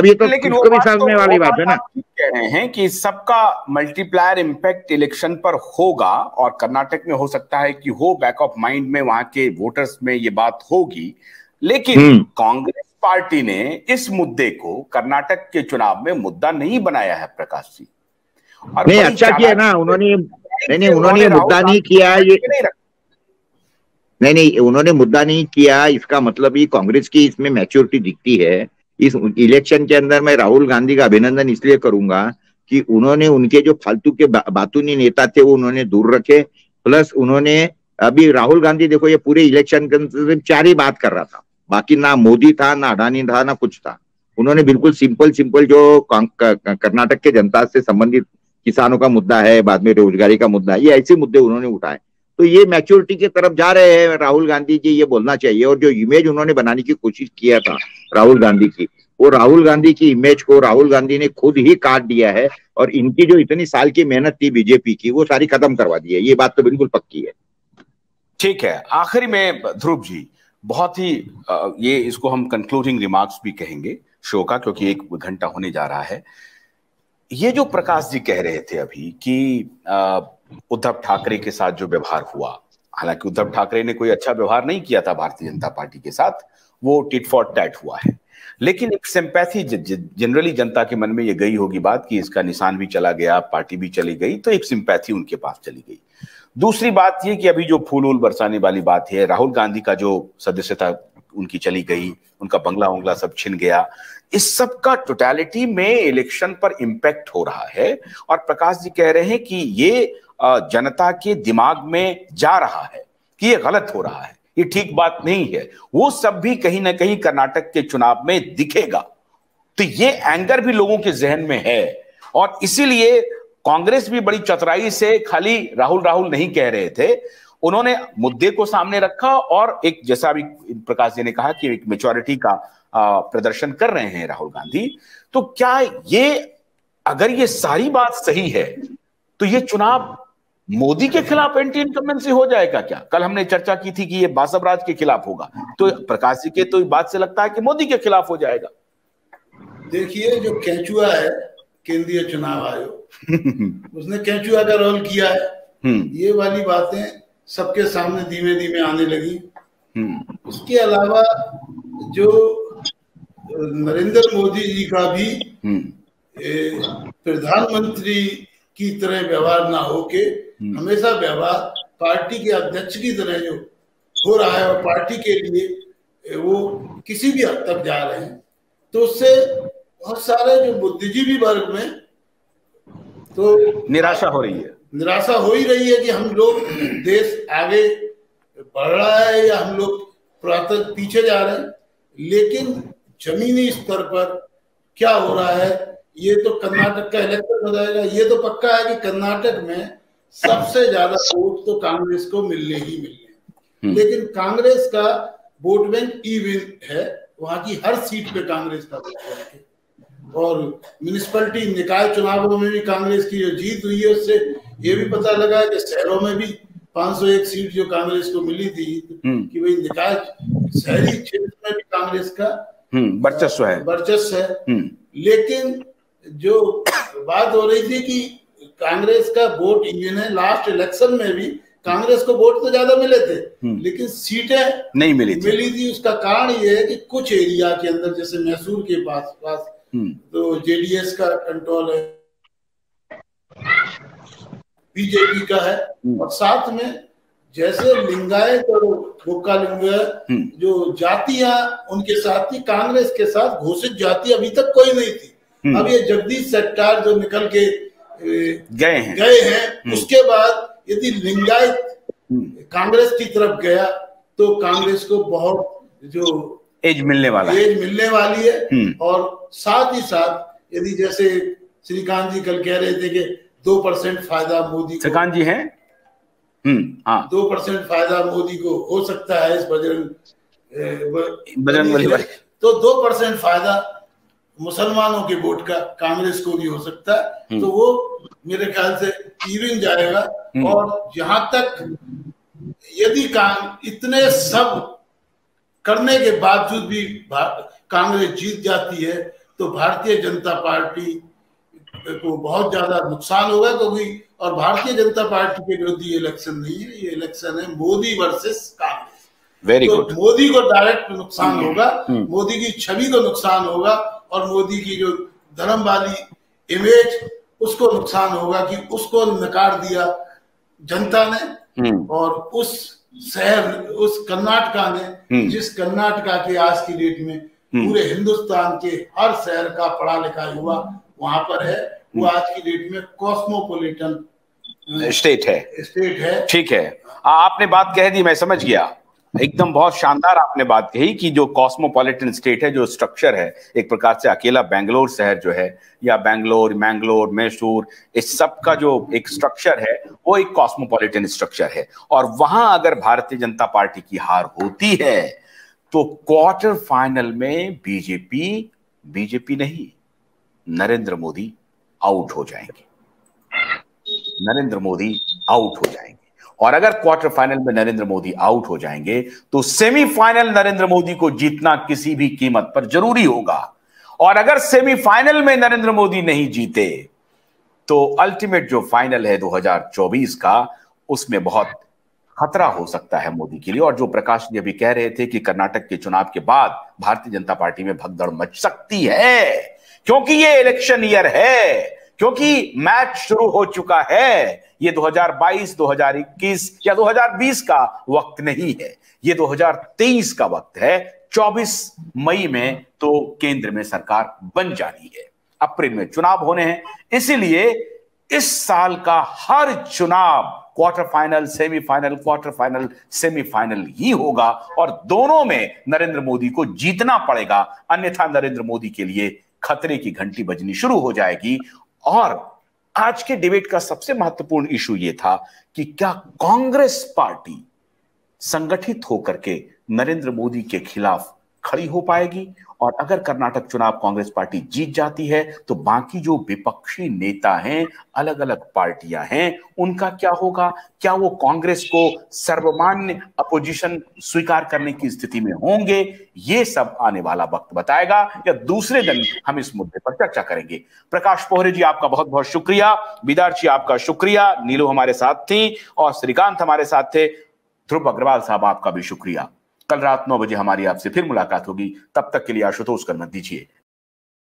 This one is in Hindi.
अब ये तो लेकिन वो भी समझने तो, वाली बात है ना। कह रहे हैं कि सबका मल्टीप्लायर इम्पैक्ट इलेक्शन पर होगा और कर्नाटक में हो सकता है कि हो बैक ऑफ़ माइंड में वहाँ के वोटर्स में ये बात होगी। लेकिन हम्म। कांग्रेस पार्टी ने इस मुद्दे को कर्नाटक के चुनाव में मुद्दा नहीं बनाया है प्रकाश जी। और नहीं अच्छा किया ना उन्होंने नहीं नहीं उन्होंने मुद्दा नहीं किया ये नहीं नहीं उन्होंने मुद्दा नहीं किया इसका मतलब ही कांग्रेस की इसमें मैच्योरिटी दिखती है। इस इलेक्शन के अंदर मैं राहुल गांधी का अभिनंदन इसलिए करूँगा कि उन्होंने उनके जो फालतू के बा, बातूनी नेता थे वो उन्होंने दूर रखे। प्लस उन्होंने अभी राहुल गांधी देखो ये पूरे इलेक्शन के अंदर चार ही बात कर रहा था। बाकी ना मोदी था ना अडानी था ना कुछ था। उन्होंने बिल्कुल सिंपल सिंपल जो कर्नाटक के जनता से संबंधित किसानों का मुद्दा है बाद में रोजगारी का मुद्दा है ये ऐसे मुद्दे उन्होंने उठाए। तो ये मैच्योरिटी की तरफ़ जा रहे हैं, राहुल गांधी जी, ये बोलना चाहिए। और जो इमेज उन्होंने बनाने की कोशिश किया था, राहुल गांधी की, वो राहुल गांधी की इमेज को राहुल गांधी ने खुद ही काट दिया है और इनकी जो इतनी साल की मेहनत थी बीजेपी की, वो सारी खत्म करवा दी है। ये बात तो बिल्कुल पक्की है। ठीक है। आखिरी में ध्रुव जी, बहुत ही ये इसको हम कंक्लूडिंग रिमार्क्स भी कहेंगे, शो का, क्योंकि एक घंटा होने जा रहा है। ये जो प्रकाश जी कह रहे थे अभी कि उद्धव ठाकरे के साथ जो व्यवहार हुआ, हालाँकि उद्धव ठाकरे ने कोई अच्छा व्यवहार नहीं किया था भारतीय जनता पार्टी के साथ, वो टिट फॉर टैट हुआ है। लेकिन एक सिंपैथी जनरली जनता के मन में ये गई होगी बात कि इसका निशान भी चला गया, पार्टी भी चली गई तो एक सिंपैथी उनके पास चली गई। दूसरी बात ये कि अभी जो फूल उल बरसाने वाली बात है, राहुल गांधी का जो सदस्यता उनकी चली गई, उनका बंगला उंगला सब छिन गया, इस सब का टोटलिटी में इलेक्शन पर इंपैक्ट हो रहा है। और प्रकाश जी कह रहे हैं कि ये जनता के दिमाग में जा रहा है कि ये गलत हो रहा है, ये ठीक बात नहीं है। वो सब भी कहीं ना कहीं कर्नाटक के चुनाव में दिखेगा। तो ये एंगर भी लोगों के जहन में है और इसीलिए कांग्रेस भी बड़ी चतुराई से खाली राहुल राहुल नहीं कह रहे थे। उन्होंने मुद्दे को सामने रखा और एक, जैसा अभी प्रकाश जी ने कहा कि एक मेचोरिटी का प्रदर्शन कर रहे हैं राहुल गांधी। तो क्या ये, अगर ये सारी बात सही है तो ये चुनाव मोदी के खिलाफ एंटी इनकम्बेंसी हो जाएगा क्या कल हमने चर्चा की थी कि ये बासव राज के खिलाफ होगा तो प्रकाश जी के तो बात से लगता है कि मोदी के खिलाफ हो जाएगा देखिए जो कैचुआ है केंद्रीय चुनाव आयोग उसने कैचुआ का रोल किया है हम्म। ये वाली बातें सबके सामने धीमे धीमे आने लगी हम्म। उसके अलावा जो नरेंद्र मोदी जी का भी हम्म। प्रधानमंत्री की तरह व्यवहार ना हो के हम्म। हमेशा व्यवहार पार्टी के अध्यक्ष की तरह जो हो रहा है और पार्टी के लिए वो किसी भी हद तक जा रहे हैं। तो उससे बहुत सारे जो बुद्धिजीवी वर्ग में तो निराशा हो रही है। निराशा हो ही रही है कि हम लोग देश आगे बढ़ रहा है या हम लोग पुरातन पीछे जा रहे हैं। लेकिन जमीनी स्तर पर क्या हो रहा है? ये तो कर्नाटक का इलेक्शन हो जाएगा ये तो पक्का है कि कर्नाटक में सबसे ज़्यादा वोट तो कांग्रेस को मिलने ही मिलने हम्म। लेकिन कांग्रेस का वोट बैंक इवन है वहाँ की हर सीट पे कांग्रेस का वोट बैंक है। और म्यूनिसपैलिटी निकाय चुनावों में भी कांग्रेस की जो जीत हुई है उससे ये भी पता लगा है कि शहरों में भी 501 सीट जो कांग्रेस को मिली थी हम्म। कि भाई निकाय शहरी क्षेत्र में भी कांग्रेस का हम्म, वर्चस्व है। वर्चस्व है। लेकिन जो बात हो रही थी कि कांग्रेस का वोट इंजन है लास्ट इलेक्शन में भी कांग्रेस को वोट तो ज़्यादा मिले थे हम्म। लेकिन सीटें नहीं मिली थी मिली थी उसका कारण ये है कि कुछ एरिया के अंदर जैसे मैसूर के पास पास हम्म। तो जेडीएस का कंट्रोल है बीजेपी का है हम्म। और साथ में जैसे लिंगायत और भूखा लिंगायत जो जातियाँ उनके साथ थी कांग्रेस के साथ घोषित जाति अभी तक कोई नहीं थी। अब ये जगदीश सरकार जो निकल के गए हैं। गए हैं हम्म। उसके बाद यदि लिंगायत हम्म। कांग्रेस की तरफ़ गया तो कांग्रेस को बहुत जो एज मिलने वाला एज मिलने वाली है। और साथ ही साथ यदि जैसे श्रीकांत जी कल कह रहे थे कि दो परसेंट फ़ायदा मोदी श्रीकांत जी हैं? हाँ। दो परसेंट फ़ायदा मोदी को हो सकता है इस बजरंग बजरंग तो दो परसेंट फ़ायदा मुसलमानों के वोट का कांग्रेस को भी हो सकता है। तो वो मेरे ख्याल से इवन जाएगा हम्म। और जहाँ तक यदि इतने सब करने के बावजूद भी कांग्रेस जीत जाती है तो भारतीय जनता पार्टी को बहुत ज़्यादा नुकसान होगा क्योंकि और भारतीय जनता पार्टी के विरुद्ध ये इलेक्शन नहीं है ये इलेक्शन है मोदी वर्सेस कांग्रेस वेरी तो मोदी को डायरेक्ट नुकसान हम्म, होगा हम्म। मोदी की छवि को नुकसान होगा और मोदी की जो धर्म वाली इमेज उसको नुकसान होगा कि उसको नकार दिया जनता ने हम्म। और उस शहर उस कर्नाटका ने हम्म। जिस कर्नाटका के आज की डेट में पूरे हिंदुस्तान के हर शहर का पढ़ा लिखा युवा वहाँ पर है। वो आज की डेट में कॉस्मोपोलिटन स्टेट है। स्टेट है। ठीक है। आपने बात कह दी मैं समझ गया। एकदम बहुत शानदार आपने बात कही कि जो कॉस्मोपॉलिटन स्टेट है, जो स्ट्रक्चर है, एक प्रकार से अकेला बेंगलोर शहर जो है, या बेंगलोर मैंगलोर मैसूर इस सब का जो एक स्ट्रक्चर है, वो एक कॉस्मोपॉलिटन स्ट्रक्चर है। और वहाँ अगर भारतीय जनता पार्टी की हार होती है तो क्वार्टर फाइनल में बीजेपी बीजेपी नहीं, नरेंद्र मोदी आउट हो जाएँगे। नरेंद्र मोदी आउट हो जाएँगे। और अगर क्वार्टर फाइनल में नरेंद्र मोदी आउट हो जाएँगे तो सेमीफाइनल नरेंद्र मोदी को जीतना किसी भी कीमत पर ज़रूरी होगा। और अगर सेमीफाइनल में नरेंद्र मोदी नहीं जीते तो अल्टीमेट जो फाइनल है 2024 का, उसमें बहुत खतरा हो सकता है मोदी के लिए। और जो प्रकाश जी अभी कह रहे थे कि कर्नाटक के चुनाव के बाद भारतीय जनता पार्टी में भगदड़ मच सकती है, क्योंकि ये इलेक्शन ईयर है। क्योंकि मैच शुरू हो चुका है। ये 2022, 2021 या 2020 का वक्त नहीं है। ये 2023 का वक्त है। 24 मई में तो केंद्र में सरकार बन जानी है। अप्रैल में चुनाव होने हैं। इसीलिए इस साल का हर चुनाव quarter final semifinal quarter final semifinal ही होगा और दोनों में नरेंद्र मोदी को जीतना पड़ेगा। अन्यथा नरेंद्र मोदी के लिए खतरे की घंटी बजनी शुरू हो जाएगी और आज के डिबेट का सबसे महत्वपूर्ण इशू यह था कि क्या कांग्रेस पार्टी संगठित होकर के नरेंद्र मोदी के खिलाफ खड़ी हो पाएगी। और अगर कर्नाटक चुनाव कांग्रेस पार्टी जीत जाती है तो बाकी जो विपक्षी नेता हैं अलग अलग पार्टियाँ हैं, उनका क्या होगा? क्या वो कांग्रेस को सर्वमान्य अपोजिशन स्वीकार करने की स्थिति में होंगे? ये सब आने वाला वक्त बताएगा। या दूसरे दिन हम इस मुद्दे पर चर्चा करेंगे। प्रकाश पोहरे जी, आपका बहुत बहुत शुक्रिया। बिदार जी, आपका शुक्रिया। नीलू हमारे साथ थी और श्रीकांत हमारे साथ थे। ध्रुव अग्रवाल साहब, आपका भी शुक्रिया। कल रात नौ बजे हमारी आपसे फिर मुलाकात होगी। तब तक के लिए आशुतोष कर मत दीजिए।